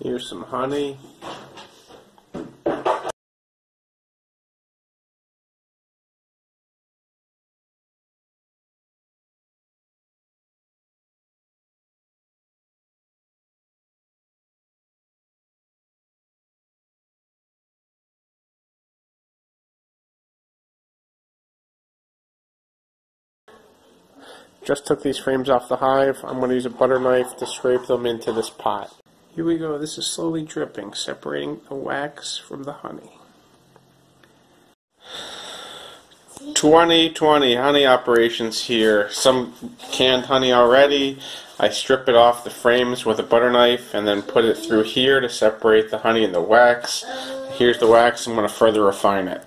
Here's some honey. Just took these frames off the hive. I'm going to use a butter knife to scrape them into this pot. Here we go. This is slowly dripping, separating the wax from the honey. 2020 honey operations here. Some canned honey already. I strip it off the frames with a butter knife and then put it through here to separate the honey and the wax. Here's the wax. I'm going to further refine it.